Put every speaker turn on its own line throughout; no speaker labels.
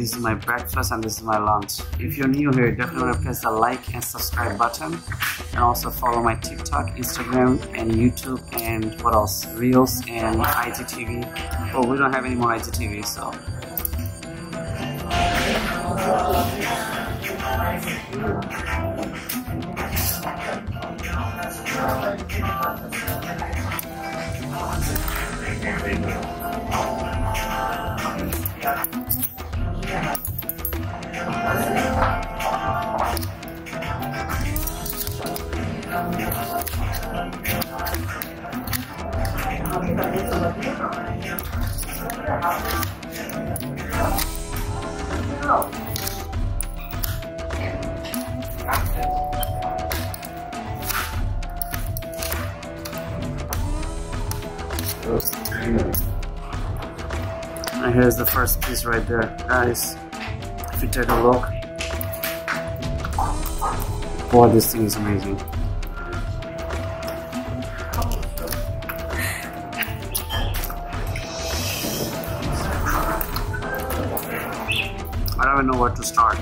this is my breakfast and this is my lunch. If you're new here, definitely want to press the like and subscribe button. And also follow my TikTok, Instagram, and YouTube, and what else? Reels and IGTV. Oh, we don't have any more IGTV, so. And here's the first piece right there, guys. If you take a look, boy, this thing is amazing. even know where to start.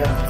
Yeah.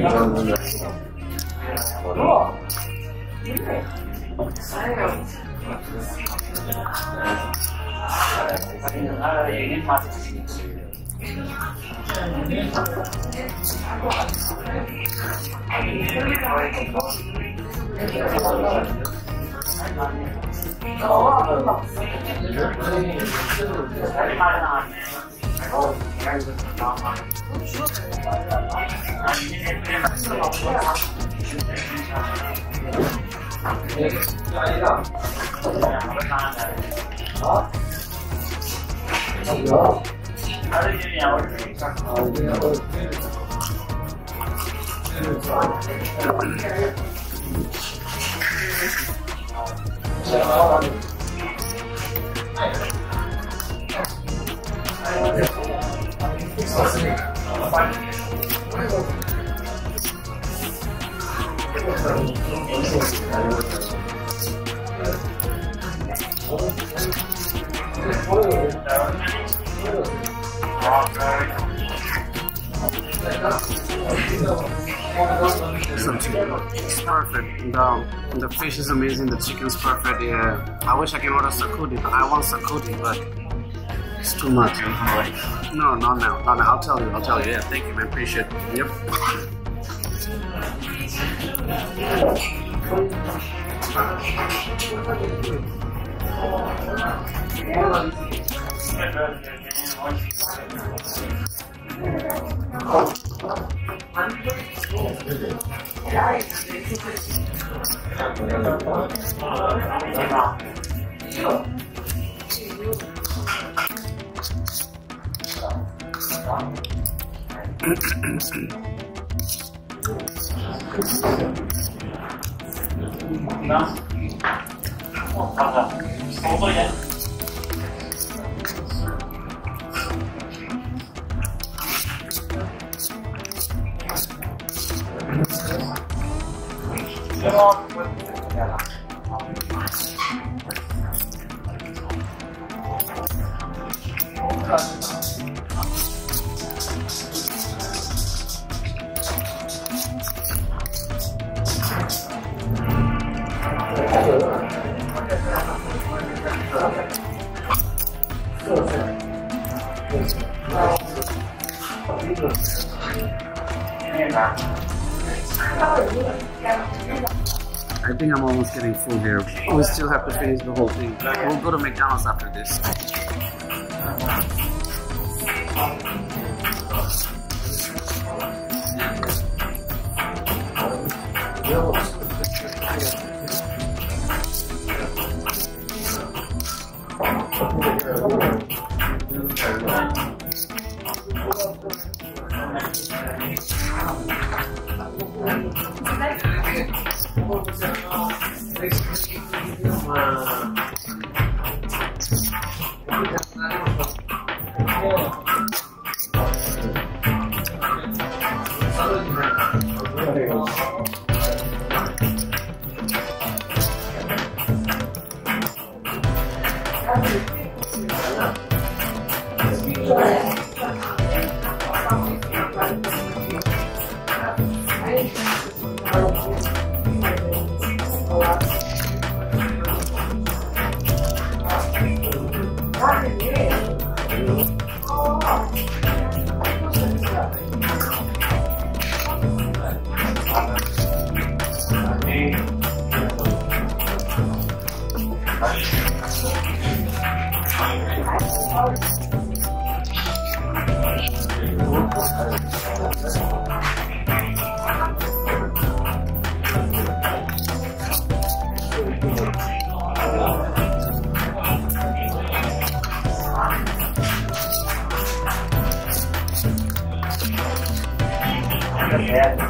이런
嗯。好的
的好
的好的好的好的
好嗯。
好的谢谢啊
perfect. The, um, the fish is amazing. The chicken's perfect. Yeah. I wish I can order sakudi, I want sakudi, but it's too much. No, not now. Not now. I'll tell you. I'll tell you. Yeah. Thank you, man. Appreciate it. Yep.
な。もう、ただ、そのりです。
I
think I'm almost getting full here. We still have to finish the whole thing. We'll go to McDonald's after this.
Thank you.
Oh.
Yeah.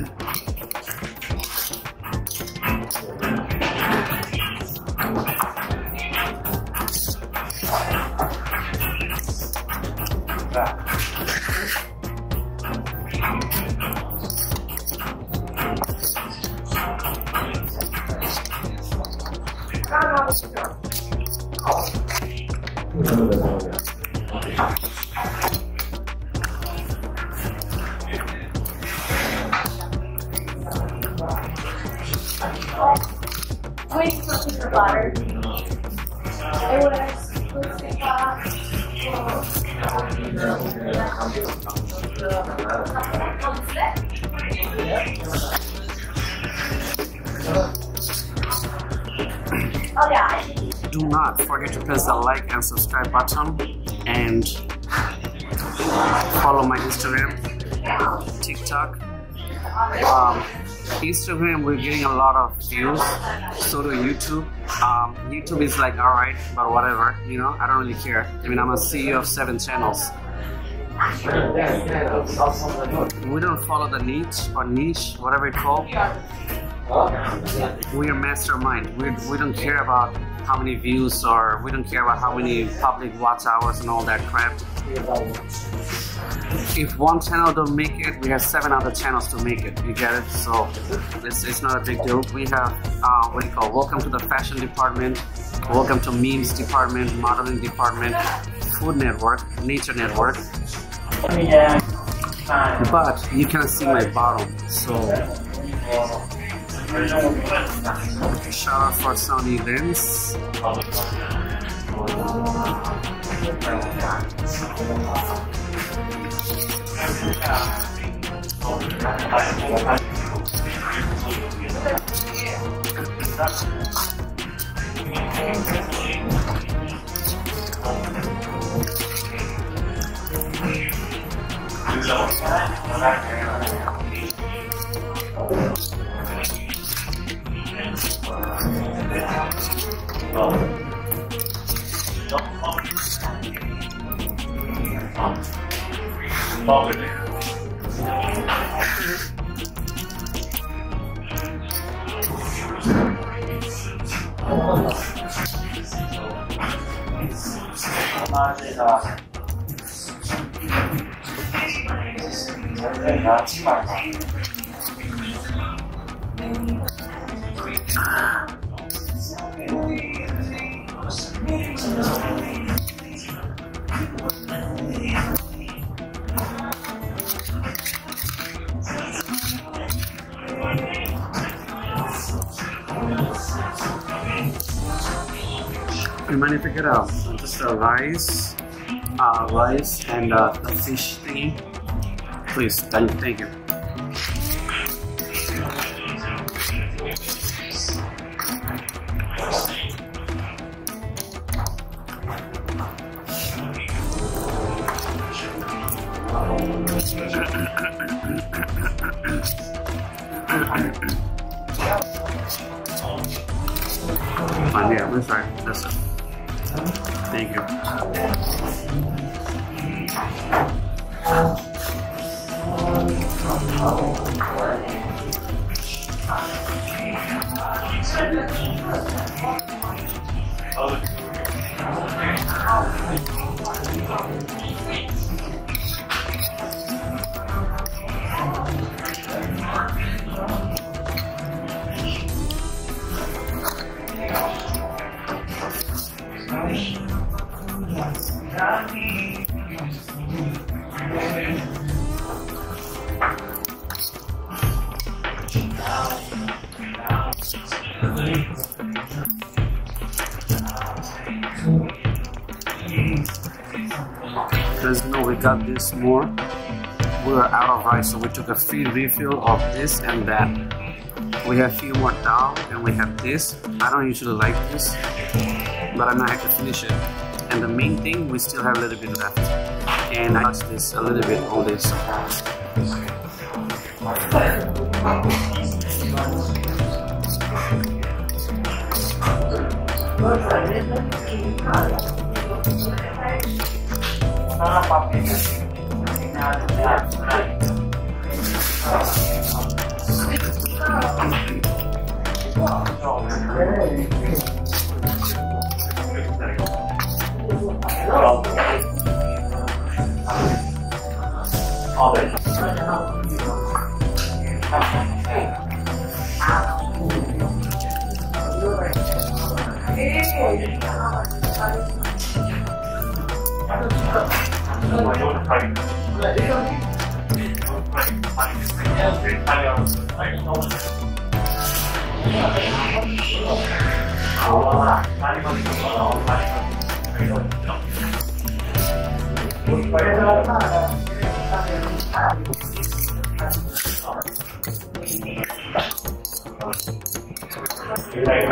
For the
butter. It
Oh.
Do not forget to press the like and subscribe button and follow my Instagram, TikTok. Um, Instagram, we're getting a lot of views. So do YouTube. Um, YouTube is like alright, but whatever. You know, I don't really care. I mean, I'm a CEO of seven channels. We don't follow the niche or niche, whatever it's called. We are mastermind. We, we don't care about how many views or we don't care about how many public watch hours and all that crap. If one channel don't make it, we have seven other channels to make it. You get it? So it's, it's not a big deal. We have uh, what do you call? Welcome to the fashion department. Welcome to memes department, modeling department, food network, nature network. But you can't see my bottom, so Fechar a facção ali deles.
Thank 아, 그래. 맞아. 맞아. 맞아. 맞아.
If I get up. just a rice, uh, rice and uh, the fish thingy? Please, thank, thank you. Fine. That's it. Thank you. There's got this more. We were out of rice, so we took a free refill of this and that. We have few more dal, and we have this. I don't usually like this, but I'm gonna have to finish it. And the main thing, we still have a little bit left. And I touched this a little bit, all this.
Thank 那方便的，今天怎么样？我有的快递，我在一楼。一楼快递，快递是这样，对，菜鸟，菜鸟。我来了，快递员，我来了，快递员，菜鸟。我快递到哪了？菜鸟。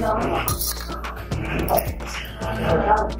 Thank you.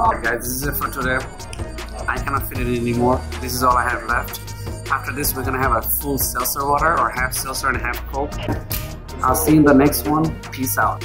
Okay, guys, this is it for today. I cannot fit it anymore. This is all I have left. After this, we're gonna have a full seltzer water or half seltzer and half coke. I'll see you in the next one. Peace out.